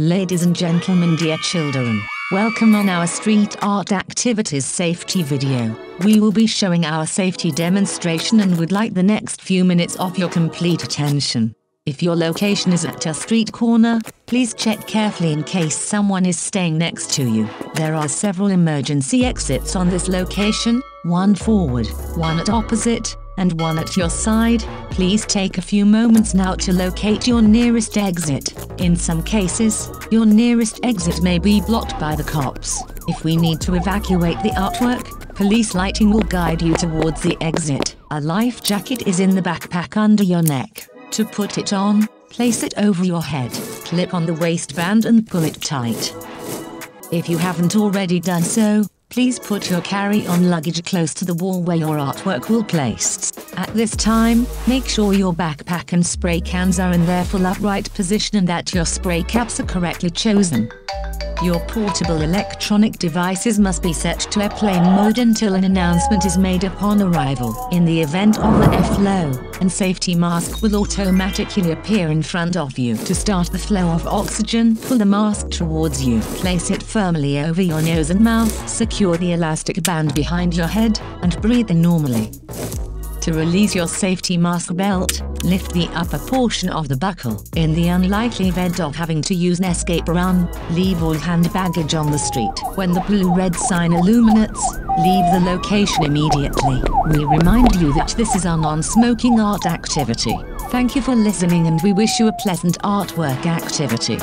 Ladies and gentlemen, dear children, welcome on our street art activities safety video. We will be showing our safety demonstration and would like the next few minutes of your complete attention. If your location is at a street corner, please check carefully in case someone is staying next to you. There are several emergency exits on this location, one forward, one at opposite, and one at your side. Please take a few moments now to locate your nearest exit. In some cases, your nearest exit may be blocked by the cops. If we need to evacuate the artwork, police lighting will guide you towards the exit. A life jacket is in the backpack under your neck. To put it on, place it over your head, clip on the waistband and pull it tight. If you haven't already done so, please put your carry-on luggage close to the wall where your artwork will place. At this time, make sure your backpack and spray cans are in their full upright position and that your spray caps are correctly chosen. Your portable electronic devices must be set to airplane mode until an announcement is made upon arrival. In the event of an airflow, and safety mask will automatically appear in front of you. To start the flow of oxygen, pull the mask towards you. Place it firmly over your nose and mouth. Secure the elastic band behind your head, and breathe normally. To release your safety mask belt, lift the upper portion of the buckle. In the unlikely event of having to use an escape run, leave all hand baggage on the street. When the blue-red sign illuminates, leave the location immediately. We remind you that this is a non-smoking art activity. Thank you for listening and we wish you a pleasant artwork activity.